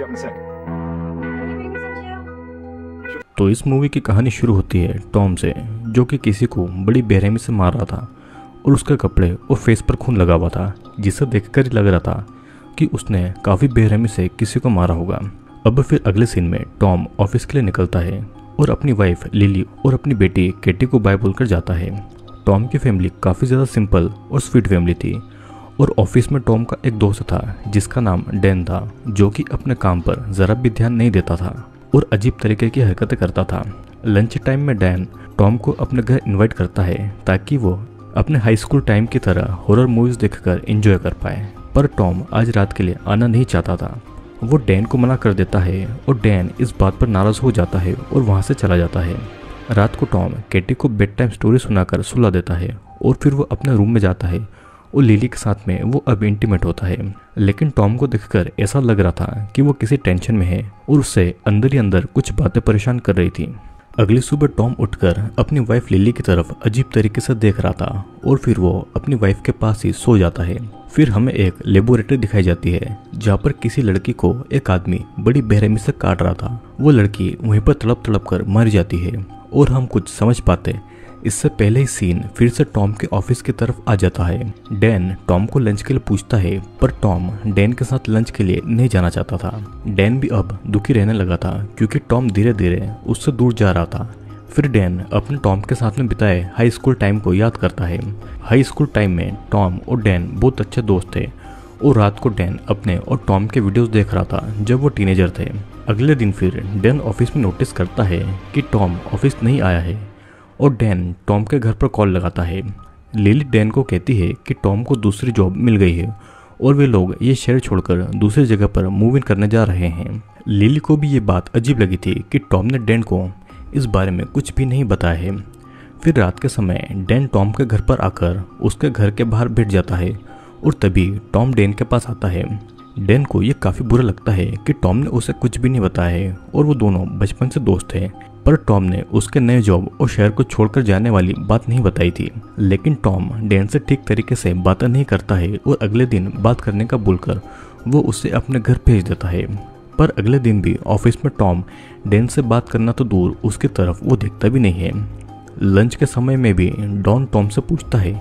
be up in a. तो इस movie की कहानी शुरू होती है टॉम से, जो कि किसी को बड़ी बेरहमी से मार रहा था और उसके कपड़े और फेस पर खून लगा हुआ था, जिसे देखकर ही लग रहा था कि उसने काफ़ी बेरहमी से किसी को मारा होगा। अब फिर अगले सीन में टॉम ऑफ़िस के लिए निकलता है और अपनी वाइफ लिली और अपनी बेटी केटी को बाय बोलकर जाता है। टॉम की फैमिली काफ़ी ज़्यादा सिंपल और स्वीट फैमिली थी। और ऑफ़िस में टॉम का एक दोस्त था, जिसका नाम डैन था, जो कि अपने काम पर ज़रा भी ध्यान नहीं देता था और अजीब तरीके की हरकतें करता था। लंच टाइम में डैन टॉम को अपने घर इनवाइट करता है, ताकि वो अपने हाई स्कूल टाइम की तरह हॉरर मूवीज़ देखकर एंजॉय कर पाए। पर टॉम आज रात के लिए आना नहीं चाहता था। वो डैन को मना कर देता है और डैन इस बात पर नाराज़ हो जाता है और वहाँ से चला जाता है। रात को टॉम केटी को बेड टाइम स्टोरी सुनाकर सुला देता है और फिर वो अपने रूम में जाता है और लिली के साथ में वो अब इंटीमेट होता है। लेकिन टॉम को देखकर ऐसा लग रहा था कि वो किसी टेंशन में है और उससे अंदर ही अंदर कुछ बातें परेशान कर रही थी। अगली सुबह टॉम उठकर अपनी वाइफ लिली की तरफ़ अजीब तरीके से देख रहा था और फिर वो अपनी वाइफ के पास ही सो जाता है। फिर हमें एक लेबोरेटरी दिखाई जाती है, जहाँ पर किसी लड़की को एक आदमी बड़ी बेरहमी से काट रहा था। वो लड़की वहीं पर तड़प तड़प कर मर जाती है और हम कुछ समझ पाते इससे पहले ही सीन फिर से टॉम के ऑफ़िस की तरफ़ आ जाता है। डैन टॉम को लंच के लिए पूछता है, पर टॉम डैन के साथ लंच के लिए नहीं जाना चाहता था। डैन भी अब दुखी रहने लगा था, क्योंकि टॉम धीरे धीरे उससे दूर जा रहा था। फिर डैन अपने टॉम के साथ में बिताए हाई स्कूल टाइम को याद करता है। हाई स्कूल टाइम में टॉम और डैन बहुत अच्छे दोस्त थे और रात को डैन अपने और टॉम के वीडियोस देख रहा था, जब वो टीनेजर थे। अगले दिन फिर डैन ऑफ़िस में नोटिस करता है कि टॉम ऑफ़िस नहीं आया है। और डैन टॉम के घर पर कॉल लगाता है। लिली डैन को कहती है कि टॉम को दूसरी जॉब मिल गई है और वे लोग ये शहर छोड़कर दूसरी जगह पर मूव इन करने जा रहे हैं। लिली को भी ये बात अजीब लगी थी कि टॉम ने डैन को इस बारे में कुछ भी नहीं बताया है। फिर रात के समय डैन टॉम के घर पर आकर उसके घर के बाहर बैठ जाता है और तभी टॉम डैन के पास आता है। डैन को ये काफ़ी बुरा लगता है कि टॉम ने उसे कुछ भी नहीं बताया है और वो दोनों बचपन से दोस्त थे पर टॉम ने उसके नए जॉब और शहर को छोड़कर जाने वाली बात नहीं बताई थी। लेकिन टॉम डैन से ठीक तरीके से बातें नहीं करता है और अगले दिन बात करने का बोलकर वो उसे अपने घर भेज देता है। पर अगले दिन भी ऑफ़िस में टॉम डैन से बात करना तो दूर उसकी तरफ़ वो देखता भी नहीं है। लंच के समय में भी डॉन टॉम से पूछता है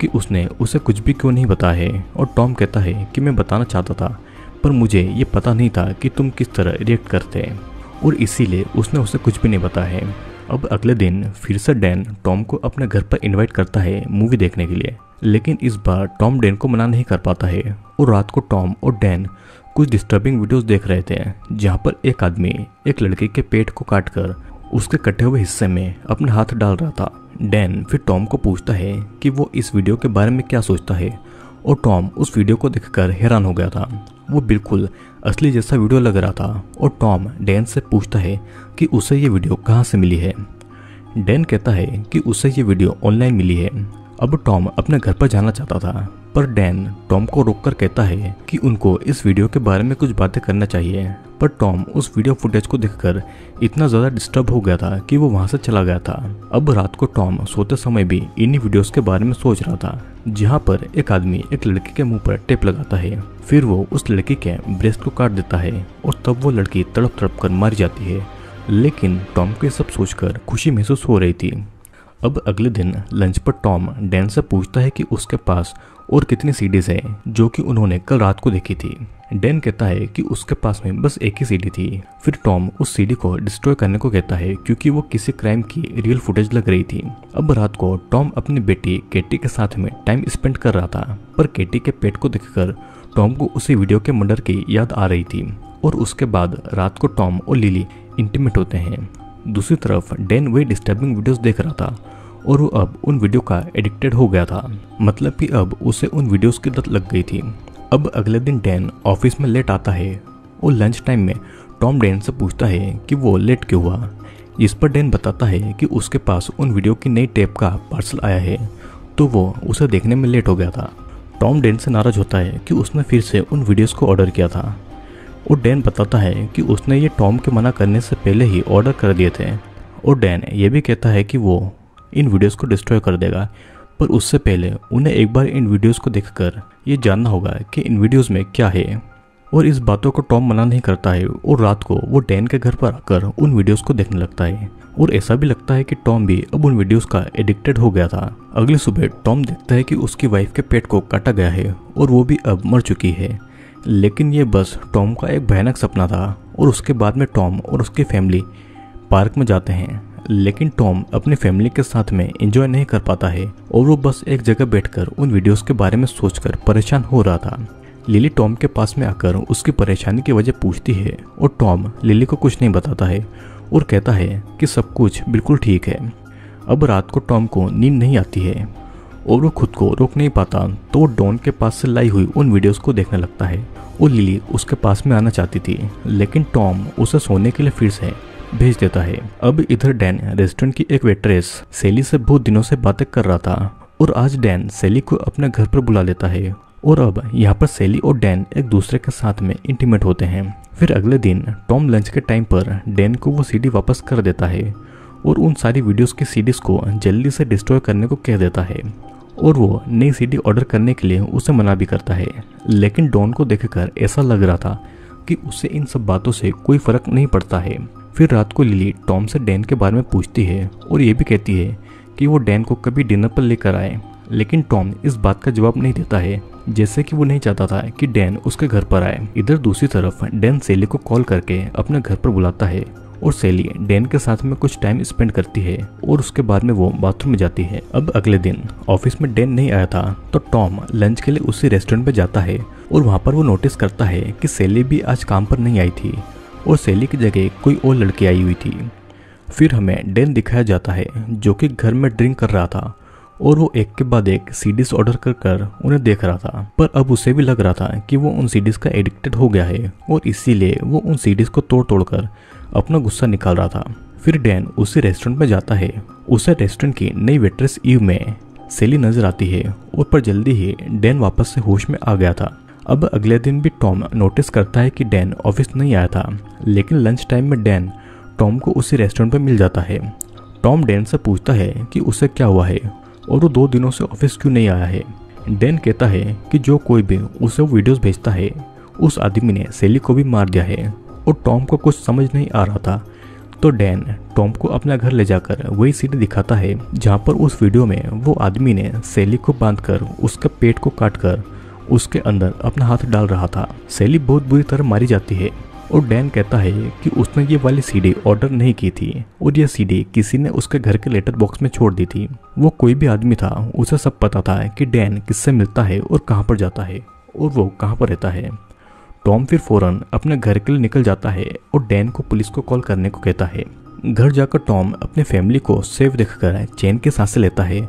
कि उसने उसे कुछ भी क्यों नहीं बताया है और टॉम कहता है कि मैं बताना चाहता था, पर मुझे ये पता नहीं था कि तुम किस तरह रिएक्ट करते हैं। और इसीलिए उसने उसे कुछ भी नहीं बताया है। अब अगले दिन फिर से डैन टॉम को अपने घर पर इनवाइट करता है मूवी देखने के लिए। लेकिन इस बार टॉम डैन को मना नहीं कर पाता है। और रात को टॉम और डैन कुछ डिस्टर्बिंग वीडियोस देख रहे थे, जहाँ पर एक आदमी एक लड़के के पेट को काटकर उसके कटे हुए हिस्से में अपने हाथ डाल रहा था। डैन फिर टॉम को पूछता है कि वो इस वीडियो के बारे में क्या सोचता है, और टॉम उस वीडियो को देखकर हैरान हो गया था। वो बिल्कुल असली जैसा वीडियो लग रहा था और टॉम डैन से पूछता है कि उसे ये वीडियो कहाँ से मिली है। डैन कहता है कि उसे ये वीडियो ऑनलाइन मिली है। अब टॉम अपने घर पर जाना चाहता था, पर डैन टॉम को रोककर कहता है कि उनको इस वीडियो के बारे में कुछ बातें करना चाहिए। पर टॉम उस वीडियो फुटेज को देखकर इतना ज़्यादा डिस्टर्ब हो गया था कि वो वहाँ से चला गया था। अब रात को टॉम सोते समय भी इन्हीं वीडियोस के बारे में सोच रहा था। जहाँ पर एक आदमी एक लड़की के मुँह पर टेप लगाता है, फिर वो उस लड़की के ब्रेस्ट को काट देता है और तब वो लड़की तड़प तड़प कर मर जाती है। लेकिन टॉम को सब सोचकर खुशी महसूस हो रही थी। अब अगले दिन लंच पर टॉम डैन से पूछता है कि उसके पास और कितनी सीडीज है, जो कि उन्होंने कल रात को देखी थी। डैन कहता है कि उसके पास में बस एक ही सीडी थी। फिर टॉम उस सीडी को डिस्ट्रॉय करने को कहता है, क्योंकि वो किसी क्राइम की रियल फुटेज लग रही थी। अब रात को टॉम अपनी बेटी केटी के साथ में टाइम स्पेंड कर रहा था, पर केटी के पेट को देखकर टॉम को उसी वीडियो के मर्डर की याद आ रही थी। और उसके बाद रात को टॉम और लिली इंटीमेट होते हैं। दूसरी तरफ़ डैन वही डिस्टर्बिंग वीडियोस देख रहा था और वो अब उन वीडियो का एडिक्टेड हो गया था। मतलब कि अब उसे उन वीडियोस की लत लग गई थी। अब अगले दिन डैन ऑफ़िस में लेट आता है और लंच टाइम में टॉम डैन से पूछता है कि वो लेट क्यों हुआ? इस पर डैन बताता है कि उसके पास उन वीडियो की नई टेप का पार्सल आया है तो वो उसे देखने में लेट हो गया था। टॉम डैन से नाराज़ होता है कि उसने फिर से उन वीडियोस को ऑर्डर किया था। और डैन बताता है कि उसने ये टॉम के मना करने से पहले ही ऑर्डर कर दिए थे। और डैन ये भी कहता है कि वो इन वीडियोस को डिस्ट्रॉय कर देगा। पर उससे पहले उन्हें एक बार इन वीडियोस को देखकर ये जानना होगा कि इन वीडियोस में क्या है। और इस बातों को टॉम मना नहीं करता है और रात को वो डैन के घर पर आकर उन वीडियोस को देखने लगता है। और ऐसा भी लगता है कि टॉम भी अब उन वीडियोस का एडिक्टेड हो गया था। अगली सुबह टॉम देखता है कि उसकी वाइफ के पेट को काटा गया है और वो भी अब मर चुकी है। लेकिन ये बस टॉम का एक भयानक सपना था और उसके बाद में टॉम और उसकी फैमिली पार्क में जाते हैं। लेकिन टॉम अपनी फैमिली के साथ में एंजॉय नहीं कर पाता है और वो बस एक जगह बैठकर उन वीडियोस के बारे में सोचकर परेशान हो रहा था। लिली टॉम के पास में आकर उसकी परेशानी की वजह पूछती है और टॉम लिली को कुछ नहीं बताता है और कहता है कि सब कुछ बिल्कुल ठीक है। अब रात को टॉम को नींद नहीं आती है। और वो खुद को रोक नहीं पाता तो वो डॉन के पास से लाई हुई उन वीडियोस को देखने लगता है। और लिली उसके पास में आना चाहती थी, लेकिन टॉम उसे सोने के लिए फिर से भेज देता है। अब इधर डैन रेस्टोरेंट की एक वेट्रेस सेली से बहुत दिनों से बातें कर रहा था, और आज डैन सेली को अपने घर पर बुला लेता है। और अब यहाँ पर सेली और डैन एक दूसरे के साथ में इंटीमेट होते हैं। फिर अगले दिन टॉम लंच के टाइम पर डैन को वो सीडी वापस कर देता है, और उन सारी वीडियोस की सीडीज को जल्दी से डिस्ट्रॉय करने को कह देता है। और वो नई सीडी ऑर्डर करने के लिए उसे मना भी करता है। लेकिन डॉन को देखकर ऐसा लग रहा था कि उसे इन सब बातों से कोई फ़र्क नहीं पड़ता है। फिर रात को लिली टॉम से डैन के बारे में पूछती है और ये भी कहती है कि वो डैन को कभी डिनर पर लेकर आए। लेकिन टॉम इस बात का जवाब नहीं देता है, जैसे कि वो नहीं चाहता था कि डैन उसके घर पर आए। इधर दूसरी तरफ़ डैन सेली को कॉल करके अपने घर पर बुलाता है और सेली डैन के साथ में कुछ टाइम स्पेंड करती है और उसके बाद में वो बाथरूम में जाती है। अब अगले दिन ऑफ़िस में डैन नहीं आया था तो टॉम लंच के लिए उसी रेस्टोरेंट में जाता है और वहाँ पर वो नोटिस करता है कि सेली भी आज काम पर नहीं आई थी और सेली की जगह कोई और लड़की आई हुई थी। फिर हमें डैन दिखाया जाता है जो कि घर में ड्रिंक कर रहा था और वो एक के बाद एक सीडीज ऑर्डर कर कर उन्हें देख रहा था। पर अब उसे भी लग रहा था कि वो उन सीडीज का एडिक्टेड हो गया है और इसीलिए वो उन सीडीज को तोड़ तोड़ कर अपना गुस्सा निकाल रहा था। फिर डैन उसी रेस्टोरेंट में जाता है। उसे रेस्टोरेंट की नई वेट्रेस ईव में सेली नज़र आती है और पर जल्दी ही डैन वापस से होश में आ गया था। अब अगले दिन भी टॉम नोटिस करता है कि डैन ऑफ़िस नहीं आया था, लेकिन लंच टाइम में डैन टॉम को उसी रेस्टोरेंट पर मिल जाता है। टॉम डैन से पूछता है कि उसे क्या हुआ है और वो दो दिनों से ऑफ़िस क्यों नहीं आया है। डैन कहता है कि जो कोई भी उसे वीडियोस भेजता है, उस आदमी ने सेली को भी मार दिया है। और टॉम को कुछ समझ नहीं आ रहा था। तो डैन टॉम को अपना घर ले जाकर वही सीट दिखाता है, जहाँ पर उस वीडियो में वो आदमी ने सेली को बांधकर, उसके पेट को काटकर, उसके अंदर अपना हाथ डाल रहा था। सेली बहुत बुरी तरह मारी जाती है और डैन कहता है कि उसने ये वाली सीडी ऑर्डर नहीं की थी और यह सीडी किसी ने उसके घर के लेटर बॉक्स में छोड़ दी थी। वो कोई भी आदमी था, उसे सब पता था कि डैन किससे मिलता है और कहाँ पर जाता है और वो कहाँ पर रहता है। टॉम फिर फ़ौरन अपने घर के लिए निकल जाता है और डैन को पुलिस को कॉल करने को कहता है। घर जाकर टॉम अपने फैमिली को सेफ़ देखकर चैन के साँसें लेता है।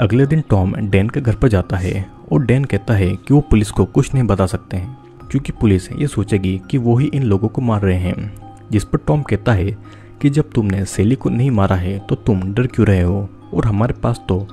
अगले दिन टॉम डैन के घर पर जाता है और डैन कहता है कि वो पुलिस को कुछ नहीं बता सकते हैं, क्योंकि पुलिस ये सोचेगी कि वो ही इन लोगों को मार रहे हैं, जिस पर टॉम कहता है कि जब तुमने सेली को नहीं मारा है तो तुम डर क्यों रहे हो? और हमारे पास तो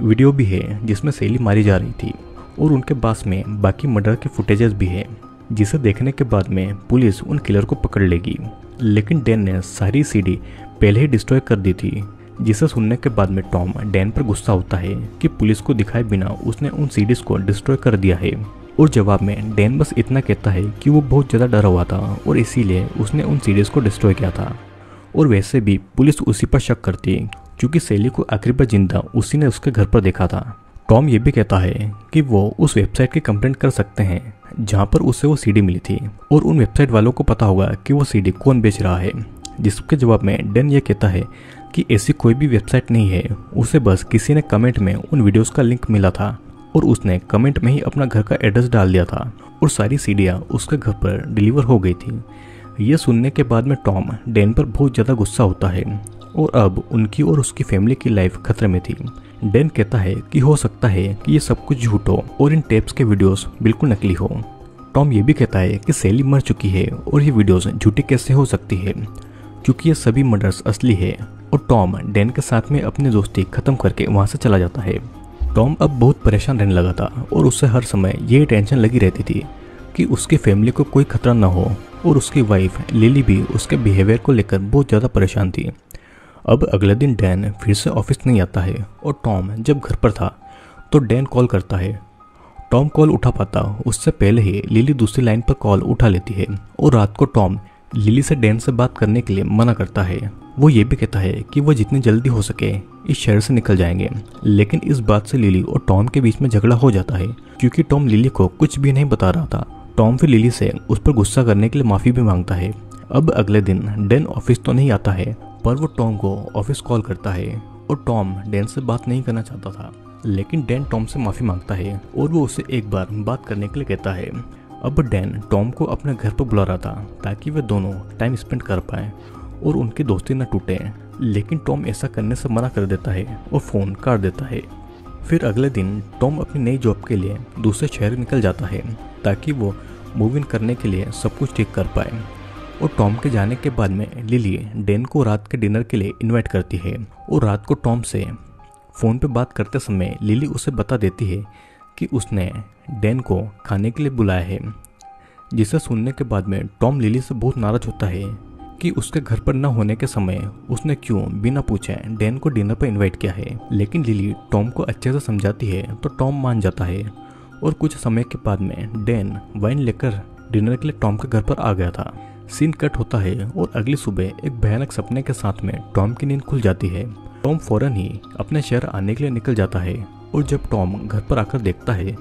वीडियो भी है जिसमें सेली मारी जा रही थी और उनके पास में बाकी मर्डर के फुटेजेस भी है। जिसे देखने के बाद में पुलिस उन किलर को पकड़ लेगी। लेकिन डैन ने सारी सीडी पहले ही डिस्ट्रॉय कर दी थी, जिसे सुनने के बाद में टॉम डैन पर गुस्सा होता है कि पुलिस को दिखाए बिना उसने उन सीडीज को डिस्ट्रॉय कर दिया है। और जवाब में डैन बस इतना कहता है कि वो बहुत ज़्यादा डरा हुआ था और इसीलिए उसने उन सीडीज को डिस्ट्रॉय किया था। और वैसे भी पुलिस उसी पर शक करती, क्योंकि सेली को आखिरी पर ज़िंदा उसी ने उसके घर पर देखा था। टॉम ये भी कहता है कि वो उस वेबसाइट की कंप्लेंट कर सकते हैं। जहाँ पर उसे वो सीडी मिली थी। और उन वेबसाइट वालों को पता होगा कि वो सीडी कौन बेच रहा है, जिसके जवाब में डेन ये कहता है कि ऐसी कोई भी वेबसाइट नहीं है। उसे बस किसी ने कमेंट में उन वीडियोस का लिंक मिला था और उसने कमेंट में ही अपना घर का एड्रेस डाल दिया था और सारी सीढ़ियाँ उसके घर पर डिलीवर हो गई थी। ये सुनने के बाद में टॉम डैन पर बहुत ज़्यादा गुस्सा होता है और अब उनकी और उसकी फैमिली की लाइफ खतरे में थी। डैन कहता है कि हो सकता है कि ये सब कुछ झूठ हो और इन टेप्स के वीडियोस बिल्कुल नकली हो। टॉम ये भी कहता है कि सैली मर चुकी है और ये वीडियोस झूठी कैसे हो सकती है? क्योंकि ये सभी मर्डर्स असली है और टॉम डैन के साथ में अपनी दोस्ती खत्म करके वहाँ से चला जाता है। टॉम अब बहुत परेशान रहने लगा था और उससे हर समय ये टेंशन लगी रहती थी कि उसकी फैमिली को कोई खतरा ना हो और उसकी वाइफ लिली भी उसके बिहेवियर को लेकर बहुत ज़्यादा परेशान थी। अब अगले दिन डैन फिर से ऑफ़िस नहीं आता है और टॉम जब घर पर था तो डैन कॉल करता है। टॉम कॉल उठा पाता, उससे पहले ही लिली दूसरी लाइन पर कॉल उठा लेती है और रात को टॉम लिली से डैन से बात करने के लिए मना करता है। वो ये भी कहता है कि वो जितनी जल्दी हो सके इस शहर से निकल जाएँगे, लेकिन इस बात से लिली और टॉम के बीच में झगड़ा हो जाता है, क्योंकि टॉम लिली को कुछ भी नहीं बता रहा था। टॉम फिर लिली से उस पर गुस्सा करने के लिए माफ़ी भी माँगता है। अब अगले दिन डैन ऑफ़िस तो नहीं आता है पर वो टॉम को ऑफ़िस कॉल करता है और टॉम डैन से बात नहीं करना चाहता था, लेकिन डैन टॉम से माफ़ी माँगता है और वो उसे एक बार बात करने के लिए कहता है। अब डैन टॉम को अपने घर पर बुला रहा था ताकि वे दोनों टाइम स्पेंड कर पाए और उनकी दोस्ती न टूटे, लेकिन टॉम ऐसा करने से मना कर देता है और फ़ोन काट देता है। फिर अगले दिन टॉम अपनी नई जॉब के लिए दूसरे शहर निकल जाता है ताकि वो मूव इन करने के लिए सब कुछ ठीक कर पाए। और टॉम के जाने के बाद में लिली डैन को रात के डिनर के लिए इनवाइट करती है। और रात को टॉम से फ़ोन पे बात करते समय लिली उसे बता देती है कि उसने डैन को खाने के लिए बुलाया है, जिसे सुनने के बाद में टॉम लिली से बहुत नाराज़ होता है कि उसके घर पर न होने के समय उसने क्यों बिना पूछे डैन को डिनर पर इनवाइट किया है। लेकिन लिली टॉम को अच्छे से समझाती है तो टॉम मान जाता है और कुछ समय के बाद में डैन वाइन लेकर डिनर के लिए टॉम के घर पर आ गया था। सीन कट होता है और अगली सुबह एक भयानक सपने के साथ में टॉम की नींद खुल जाती है। टॉम फ़ौरन ही अपने शहर आने के लिए निकल जाता है और जब टॉम घर पर आकर देखता है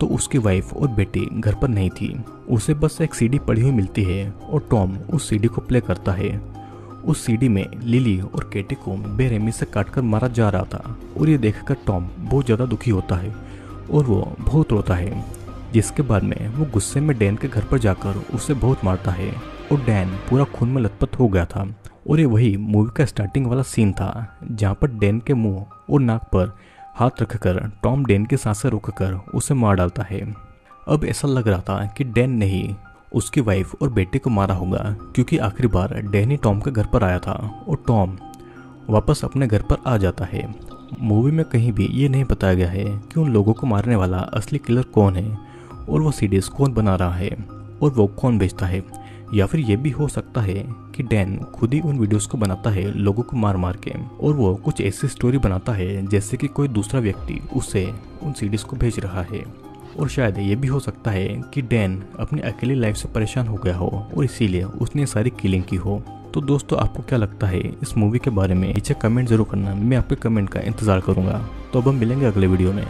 तो उसकी वाइफ और बेटी घर पर नहीं थी। उसे बस एक सीडी पड़ी हुई मिलती है और टॉम उस सीडी को प्ले करता है। उस सीडी में लिली और केटी को बेरहमी से काटकर मारा जा रहा था और ये देखकर टॉम बहुत ज़्यादा दुखी होता है और वो बहुत रोता है, जिसके बाद में वो गुस्से में डैन के घर पर जाकर उसे बहुत मारता है। और डैन पूरा खून में लथपथ हो गया था। और ये वही मूवी का स्टार्टिंग वाला सीन था, जहाँ पर डैन के मुँह और नाक पर हाथ रखकर टॉम डैन की साँसें रोककर उसे मार डालता है। अब ऐसा लग रहा था कि डैन ने ही उसकी वाइफ और बेटे को मारा होगा, क्योंकि आखिरी बार डैन ही टॉम के घर पर आया था और टॉम वापस अपने घर पर आ जाता है। मूवी में कहीं भी ये नहीं बताया गया है कि उन लोगों को मारने वाला असली किलर कौन है, और वो सीडीज कौन बना रहा है, और वो कौन बेचता है। या फिर ये भी हो सकता है कि डैन खुद ही उन वीडियोस को बनाता है लोगों को मार मार के, और वो कुछ ऐसी स्टोरी बनाता है जैसे कि कोई दूसरा व्यक्ति उसे उन सीडीज को भेज रहा है। और शायद ये भी हो सकता है कि डैन अपनी अकेली लाइफ से परेशान हो गया हो, और इसीलिए उसने सारी किलिंग की हो। तो दोस्तों, आपको क्या लगता है इस मूवी के बारे में? नीचे कमेंट ज़रूर करना, मैं आपके कमेंट का इंतज़ार करूँगा। तो अब हम मिलेंगे अगले वीडियो में।